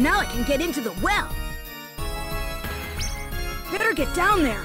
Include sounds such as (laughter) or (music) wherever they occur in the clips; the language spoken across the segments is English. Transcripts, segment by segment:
Now I can get into the well. Better get down there.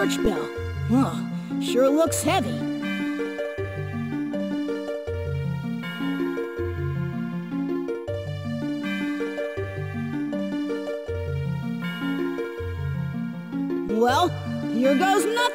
Church bell. Oh, sure looks heavy. Well, here goes nothing.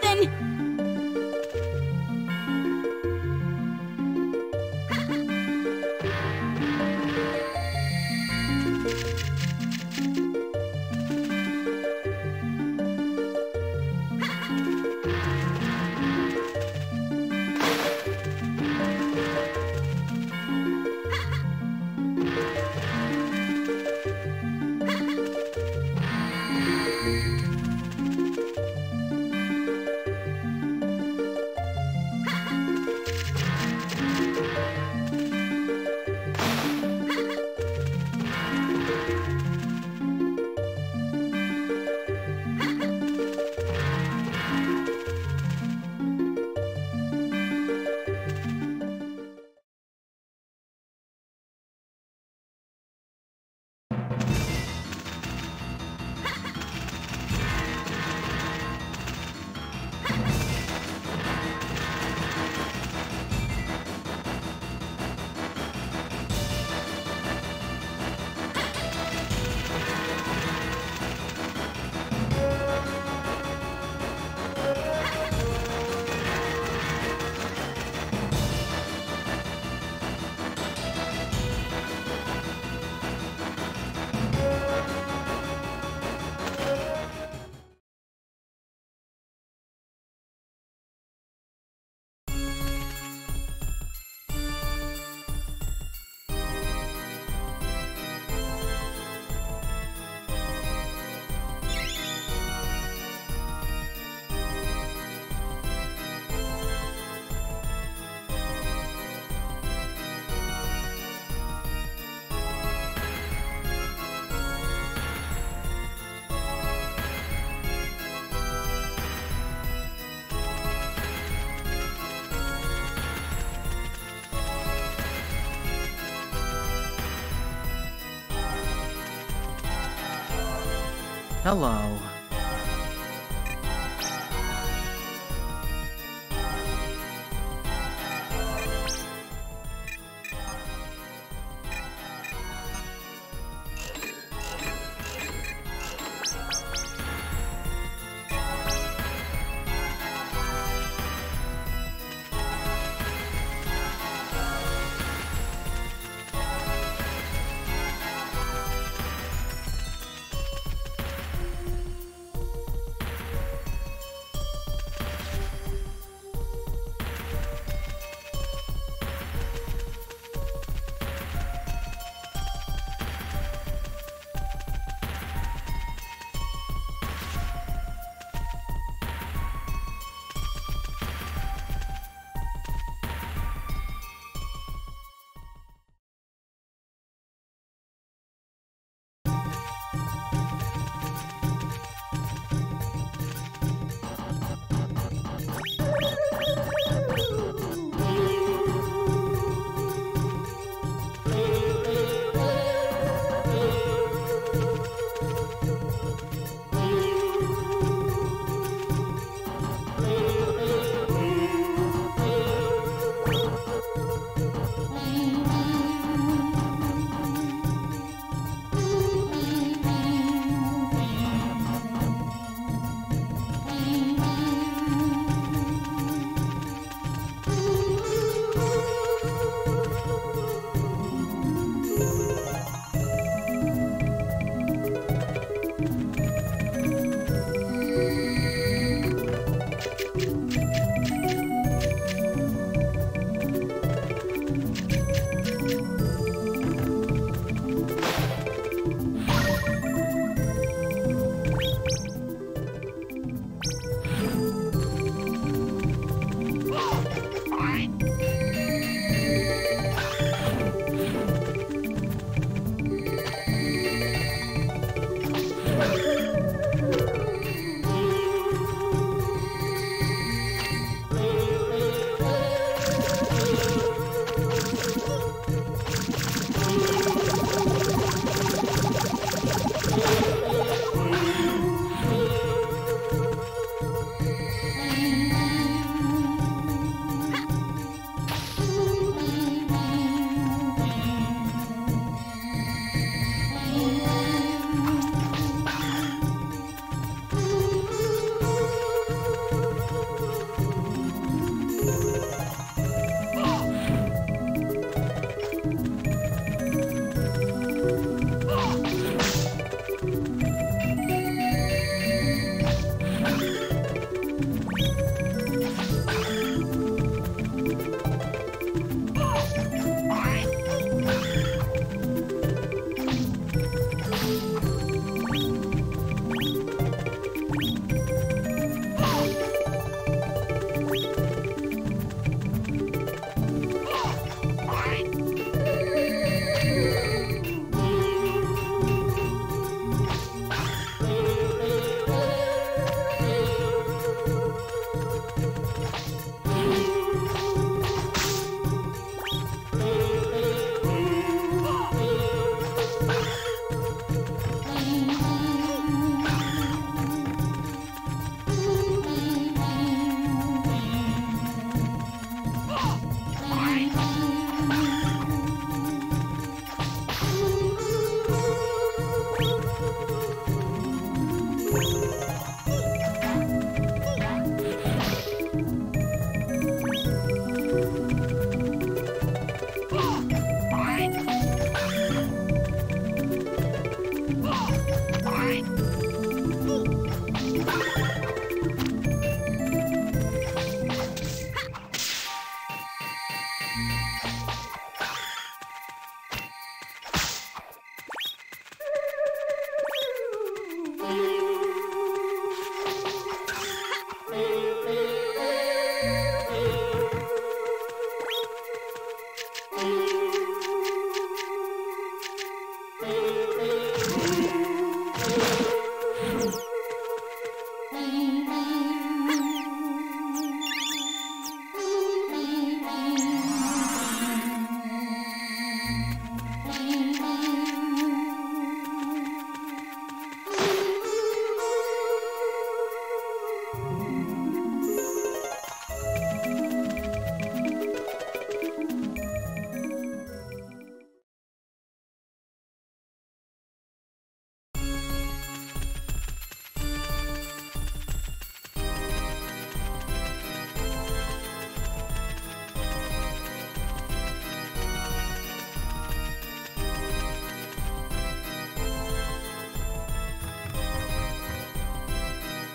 Hello.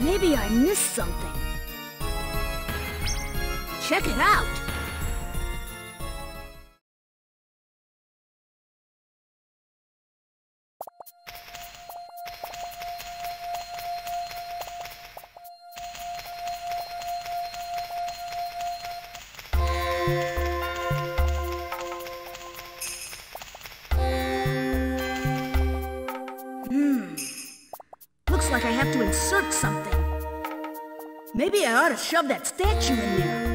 Maybe I missed something. Check it out! Shove that statue in there.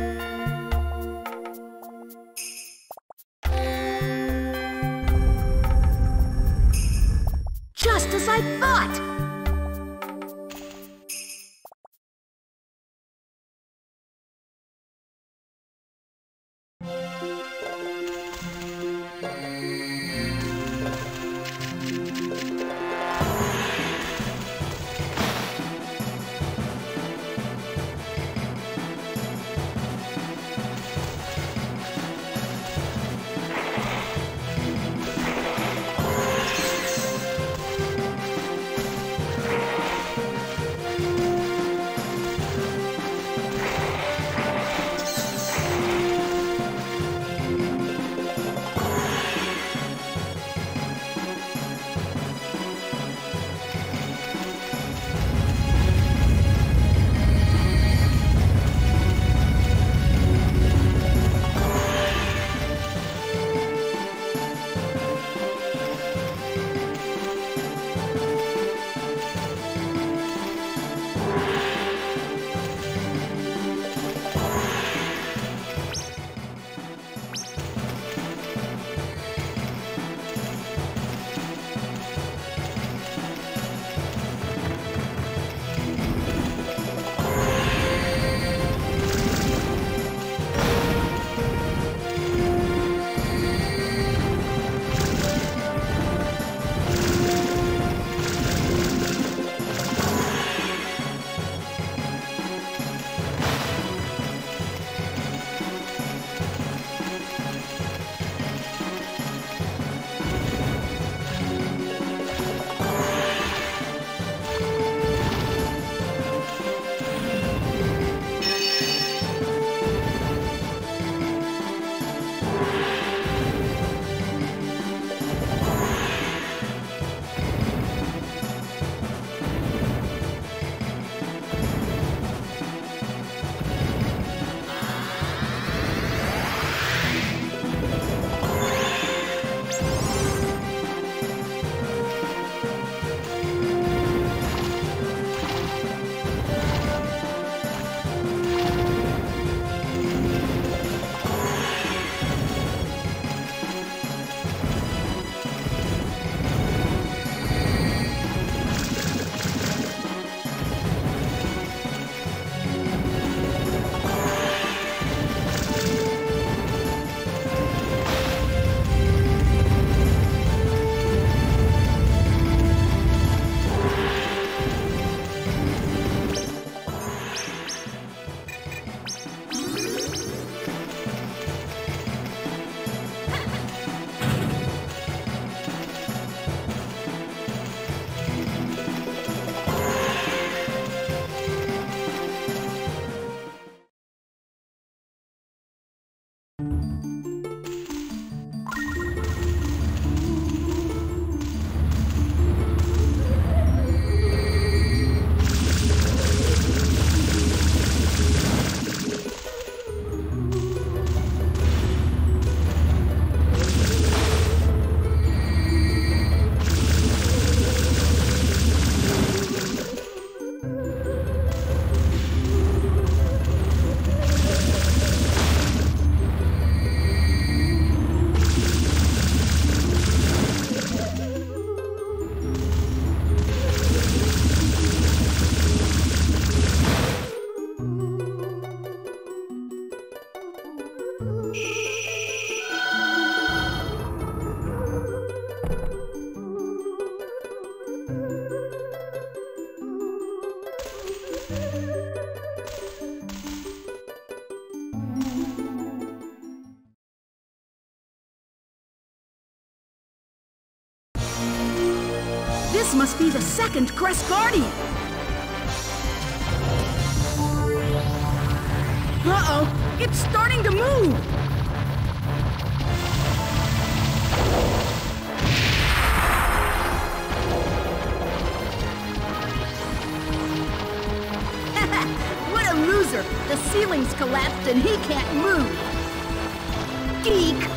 Must be the second Crest Guardian. Uh-oh, it's starting to move. (laughs) what a loser! The ceiling's collapsed and he can't move. Geek!